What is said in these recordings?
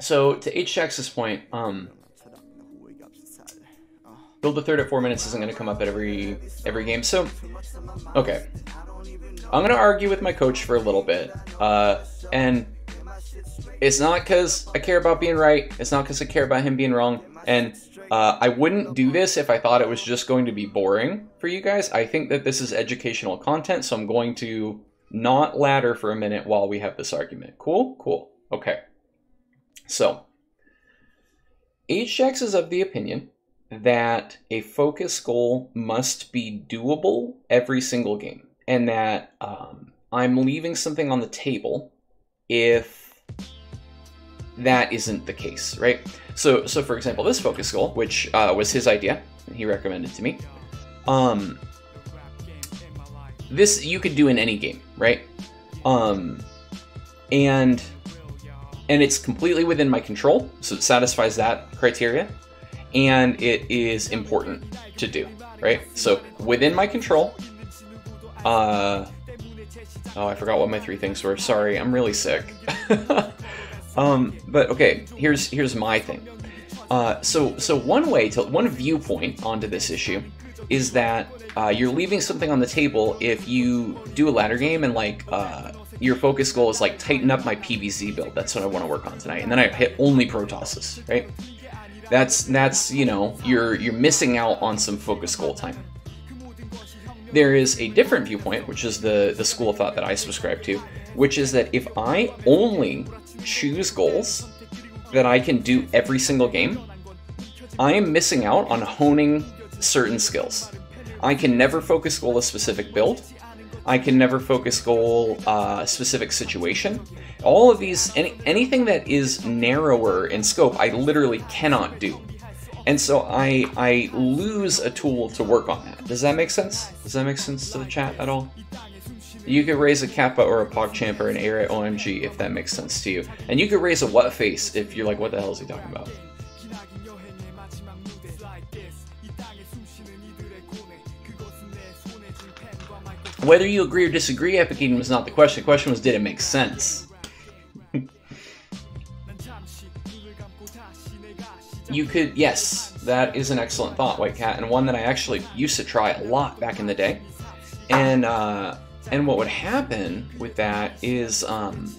So to HJax's point, um, build the third at four minutes isn't going to come up at every every game. So, okay, I'm going to argue with my coach for a little bit, uh, and it's not because I care about being right. It's not because I care about him being wrong. And uh, I wouldn't do this if I thought it was just going to be boring for you guys. I think that this is educational content, so I'm going to not ladder for a minute while we have this argument. Cool? Cool. Okay. So, HJax is of the opinion that a focus goal must be doable every single game, and that um, I'm leaving something on the table if that isn't the case, right? So, so for example, this focus goal, which uh, was his idea, he recommended to me. Um, this you could do in any game, right? Um, and and it's completely within my control, so it satisfies that criteria, and it is important to do, right? So within my control. Uh, oh, I forgot what my three things were. Sorry, I'm really sick. um, but okay, here's here's my thing. Uh, so so one way to one viewpoint onto this issue is that uh, you're leaving something on the table if you do a ladder game and like uh, your focus goal is like tighten up my PVZ build. That's what I want to work on tonight, and then I hit only Protosses, right? That's that's you know you're you're missing out on some focus goal time. There is a different viewpoint, which is the the school of thought that I subscribe to, which is that if I only choose goals that I can do every single game, I am missing out on honing certain skills. I can never focus goal a specific build. I can never focus goal uh, specific situation. All of these, any, anything that is narrower in scope, I literally cannot do. And so I, I lose a tool to work on that. Does that make sense? Does that make sense to the chat at all? You could raise a Kappa or a PogChamp or an Air at OMG if that makes sense to you. And you could raise a what face if you're like, what the hell is he talking about? Whether you agree or disagree, Epic Eden was not the question. The question was, did it make sense? you could, yes, that is an excellent thought, White Cat, and one that I actually used to try a lot back in the day. And uh, and what would happen with that is um,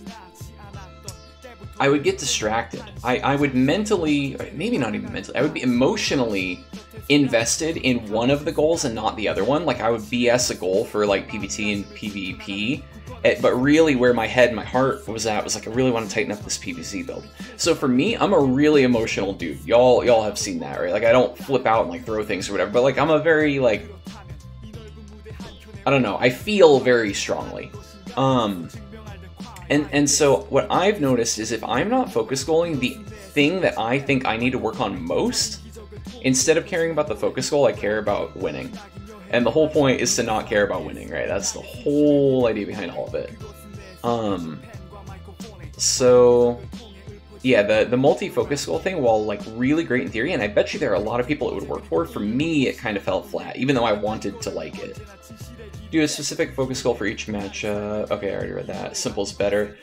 I would get distracted. I, I would mentally, maybe not even mentally, I would be emotionally invested in one of the goals and not the other one. Like I would BS a goal for like PvT and PvP, eh, but really where my head my heart was at was like I really want to tighten up this PvZ build. So for me, I'm a really emotional dude. Y'all y'all have seen that, right? Like I don't flip out and like throw things or whatever, but like I'm a very like I don't know, I feel very strongly. Um and and so what I've noticed is if I'm not focus goaling the thing that I think I need to work on most, instead of caring about the focus goal, I care about winning. And the whole point is to not care about winning, right? That's the whole idea behind all of it. Um, so yeah, the the multi-focus goal thing, while like really great in theory, and I bet you there are a lot of people it would work for. For me, it kind of fell flat, even though I wanted to like it. Do a specific focus goal for each match. Uh, okay, I already read that. Simple's better.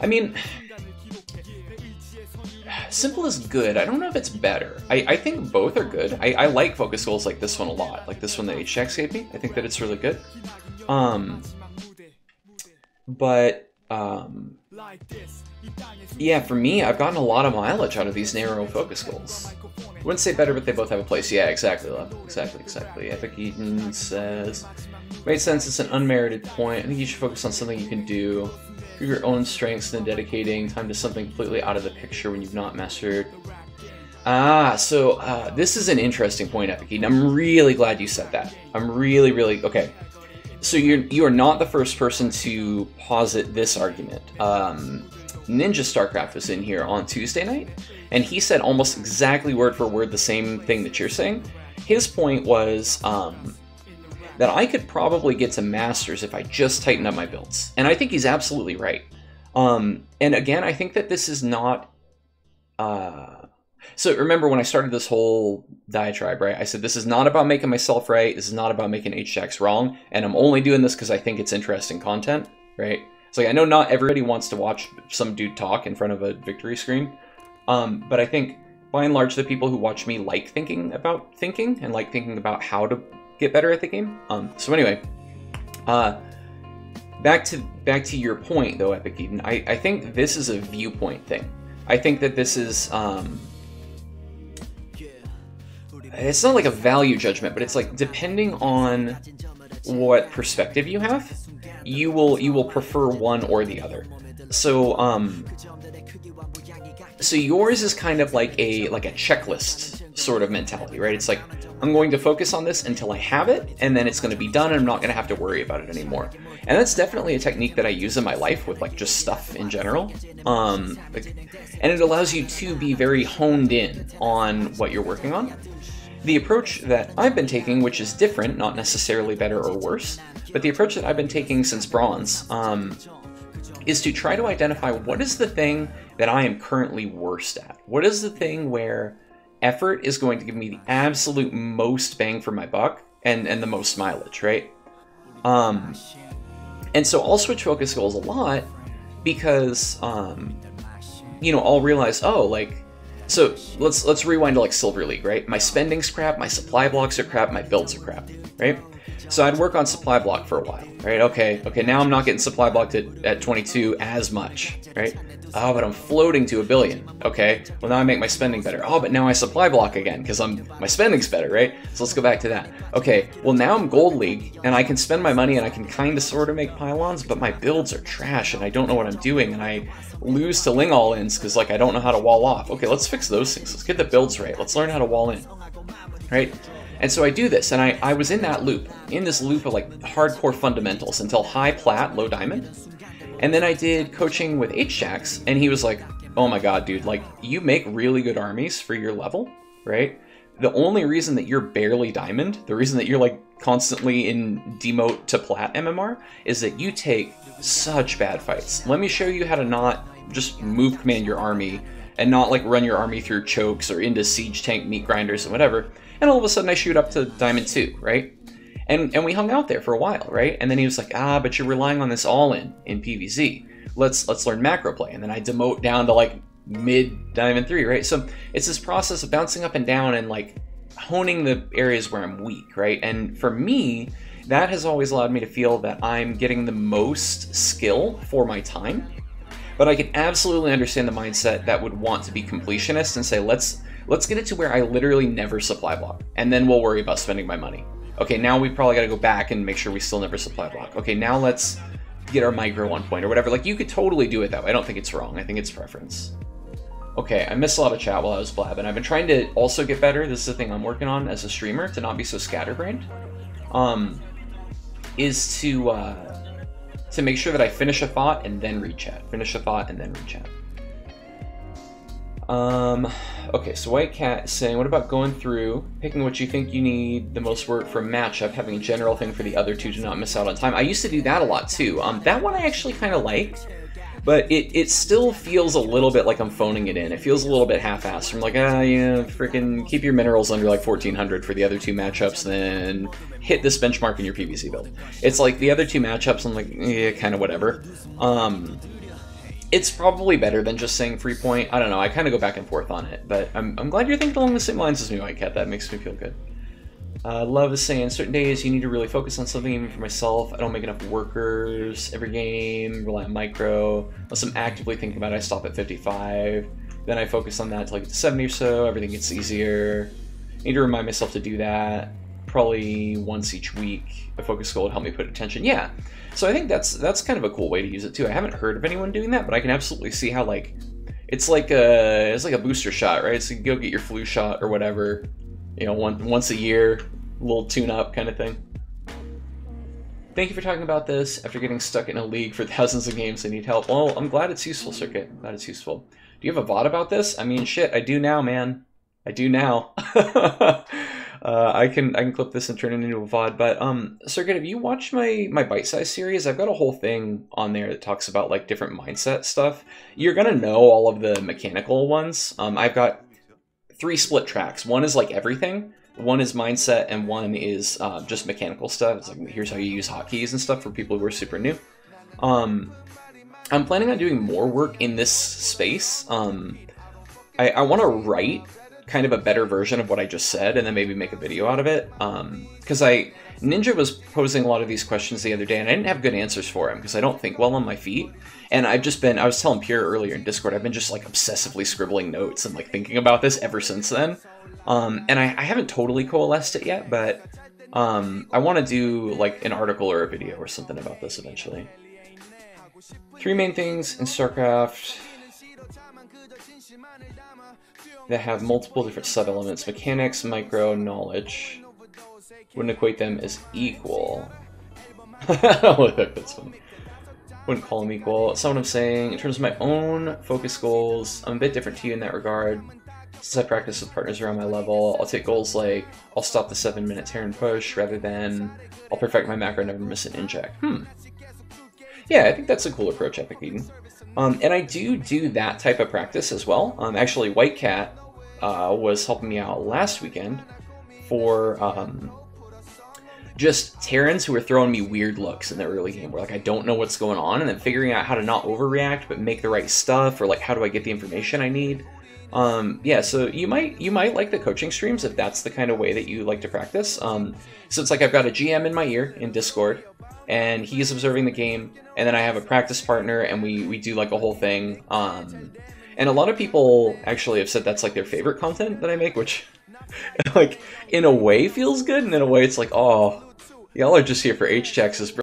I mean, simple is good. I don't know if it's better. I, I think both are good. I, I like focus goals like this one a lot. Like this one that HJax gave me. I think that it's really good. Um, but um, yeah, for me, I've gotten a lot of mileage out of these narrow focus goals. Wouldn't say better, but they both have a place. Yeah, exactly, love. Exactly, exactly. Epic Eden says, made sense. It's an unmerited point. I think you should focus on something you can do. Your own strengths and dedicating time to something completely out of the picture when you've not mastered. Ah, so uh, this is an interesting point, Epic Eden. I'm really glad you said that. I'm really, really okay. So you're you are not the first person to posit this argument. Um, Ninja StarCraft was in here on Tuesday night, and he said almost exactly word for word the same thing that you're saying. His point was um, that I could probably get to Masters if I just tighten up my builds, and I think he's absolutely right. Um, and again, I think that this is not. Uh, so remember when I started this whole diatribe, right? I said this is not about making myself right. This is not about making HJax wrong, and I'm only doing this because I think it's interesting content, right? It's like I know not everybody wants to watch some dude talk in front of a victory screen, Um, but I think by and large, the people who watch me like thinking about thinking and like thinking about how to get better at the game. Um, so anyway, uh, back to back to your point though, Epic Eden. I, I think this is a viewpoint thing. I think that this is um, it's not like a value judgment, but it's like depending on what perspective you have, you will you will prefer one or the other. So um, so yours is kind of like a like a checklist sort of mentality, right? It's like I'm going to focus on this until I have it, and then it's going to be done, and I'm not going to have to worry about it anymore. And that's definitely a technique that I use in my life with like just stuff in general. Um, and it allows you to be very honed in on what you're working on. The approach that I've been taking, which is different, not necessarily better or worse, but the approach that I've been taking since bronze, um, is to try to identify what is the thing that I am currently worst at. What is the thing where effort is going to give me the absolute most bang for my buck and and the most mileage, right? Um, and so I'll switch focus goals a lot because um, you know I'll realize oh like so let's let's rewind to like Silver League, right? My spending's crap, my supply blocks are crap, my builds are crap, right? So I'd work on supply block for a while, right? Okay, okay, now I'm not getting supply blocked at, at 22 as much, right? Oh, but I'm floating to a billion. Okay, well now I make my spending better. Oh, but now I supply block again because I'm my spending's better, right? So let's go back to that. Okay, well now I'm gold league and I can spend my money and I can kind of sort of make pylons, but my builds are trash and I don't know what I'm doing and I lose to ling all ins because like I don't know how to wall off. Okay, let's fix those things. Let's get the builds right. Let's learn how to wall in, right? And so I do this, and I, I was in that loop, in this loop of like hardcore fundamentals until high plat, low diamond. And then I did coaching with H-Jax, and he was like, oh my god, dude, like, you make really good armies for your level, right? The only reason that you're barely diamond, the reason that you're like constantly in demote to plat MMR, is that you take such bad fights. Let me show you how to not just move command your army and not like run your army through chokes or into siege tank meat grinders and whatever. And all of a sudden I shoot up to diamond two, right? And and we hung out there for a while, right? And then he was like, ah, but you're relying on this all in in PVZ. Let's let's learn macro play. And then I demote down to like mid diamond three, right? So it's this process of bouncing up and down and like honing the areas where I'm weak, right? And for me, that has always allowed me to feel that I'm getting the most skill for my time. But I can absolutely understand the mindset that would want to be completionist and say, let's let's get it to where I literally never supply block, and then we'll worry about spending my money. Okay, now we probably got to go back and make sure we still never supply block. Okay, now let's get our micro one point or whatever. Like, you could totally do it that way. I don't think it's wrong. I think it's preference. Okay, I missed a lot of chat while I was blabbing. I've been trying to also get better. This is the thing I'm working on as a streamer, to not be so scatterbrained. Um, is to, uh, to make sure that I finish a thought and then read chat. Finish a thought and then read chat. Um, okay, so White Cat saying, what about going through, picking what you think you need the most work for matchup, having a general thing for the other two to not miss out on time? I used to do that a lot too. Um, that one I actually kind of like, but it, it still feels a little bit like I'm phoning it in. It feels a little bit half-assed. I'm like, ah, yeah, freaking keep your minerals under like 1400 for the other two matchups, then hit this benchmark in your PVZ build. It's like the other two matchups, I'm like, yeah, kind of whatever. Um, it's probably better than just saying free point. I don't know. I kind of go back and forth on it, but I'm, I'm glad you're thinking along the same lines as me, White Cat. That makes me feel good. Uh, love is saying certain days you need to really focus on something. Even for myself, I don't make enough workers every game. Rely on micro. Unless I'm actively thinking about it, I stop at 55. Then I focus on that until I get to 70 or so. Everything gets easier. I need to remind myself to do that probably once each week. A focus goal would help me put attention. Yeah, so I think that's that's kind of a cool way to use it too. I haven't heard of anyone doing that, but I can absolutely see how like it's like a it's like a booster shot, right? So you go get your flu shot or whatever, you know, one, once a year, little tune up kind of thing. Thank you for talking about this. After getting stuck in a league for thousands of games, I need help. Well, I'm glad it's useful, Circuit. glad it's useful. Do you have a VOD about this? I mean, shit, I do now, man. I do now. Uh, I can I can clip this and turn it into a VOD. But um, Circuit, have you watched my my bite size series? I've got a whole thing on there that talks about like different mindset stuff. You're gonna know all of the mechanical ones. Um, I've got three split tracks. One is like everything. One is mindset, and one is uh, just mechanical stuff. It's like here's how you use hotkeys and stuff for people who are super new. Um, I'm planning on doing more work in this space. Um, I, I want to write kind of a better version of what I just said and then maybe make a video out of it. Because I Ninja was posing a lot of these questions the other day and I didn't have good answers for him because I don't think well on my feet. And I've just been I was telling Pierre earlier in Discord I've been just like obsessively scribbling notes and like thinking about this ever since then. Um, and I, I haven't totally coalesced it yet, but um, I want to do like an article or a video or something about this eventually. Three main things in StarCraft that have multiple different sub-elements, mechanics, micro, knowledge. Wouldn't equate them as equal. That's funny. Wouldn't call them equal. That's what I'm saying. In terms of my own focus goals, I'm a bit different to you in that regard. Since I practice with partners around my level, I'll take goals like I'll stop the seven minute Terran push rather than I'll perfect my macro and never miss an inject. Hmm. Yeah, I think that's a cool approach, Epic Eden. Um, and I do do that type of practice as well. Um, actually, White Cat uh, was helping me out last weekend for um, just Terrans who were throwing me weird looks in the early game where like I don't know what's going on and then figuring out how to not overreact but make the right stuff or like how do I get the information I need. Um, yeah, so you might you might like the coaching streams if that's the kind of way that you like to practice. Um, so it's like I've got a GM in my ear in Discord, and he's observing the game, and then I have a practice partner, and we we do like a whole thing. Um, and a lot of people actually have said that's like their favorite content that I make, which like in a way feels good, and in a way it's like oh, y'all are just here for HJax